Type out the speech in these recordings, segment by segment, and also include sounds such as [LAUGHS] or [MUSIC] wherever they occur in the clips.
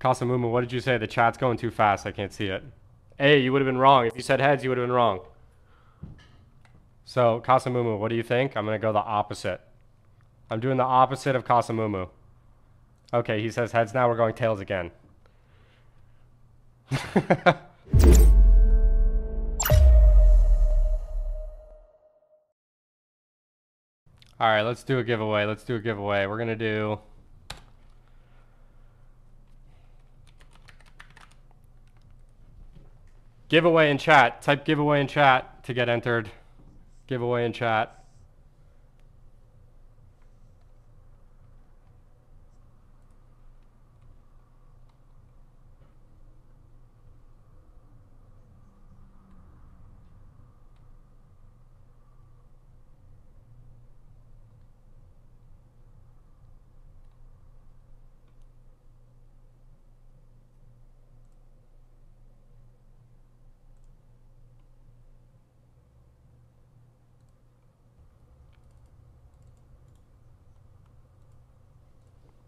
Kasamumu, what did you say? The chat's going too fast. I can't see it. A, you would have been wrong. If you said heads, you would have been wrong. So, Kasamumu, what do you think? I'm going to go the opposite. I'm doing the opposite of Kasamumu. Okay, he says heads now. We're going tails again. [LAUGHS] All right, let's do a giveaway. Let's do a giveaway. We're going to do... Giveaway in chat. Type giveaway in chat to get entered. Giveaway in chat.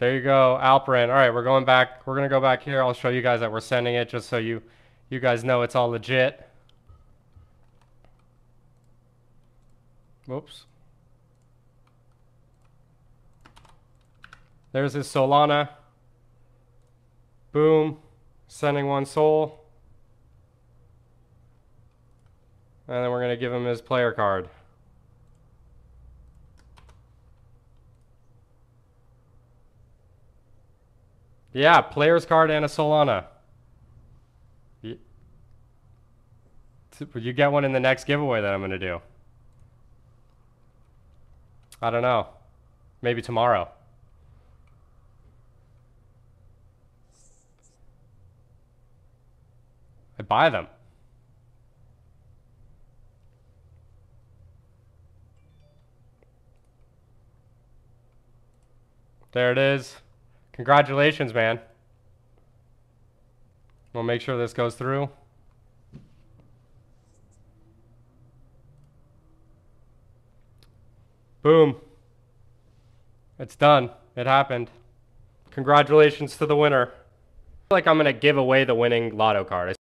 There you go, Alperin. All right, we're going back. We're gonna go back here. I'll show you guys that we're sending it just so you, you guys know it's all legit. Whoops. There's his Solana. Boom. Sending one SOL. And then we're going to give him his player card. Yeah, player's card and a Solana. You, you get one in the next giveaway that I'm going to do. I don't know. Maybe tomorrow. I buy them. There it is. Congratulations, man. We'll make sure this goes through. Boom. It's done. It happened. Congratulations to the winner. I feel like I'm going to give away the winning lotto card.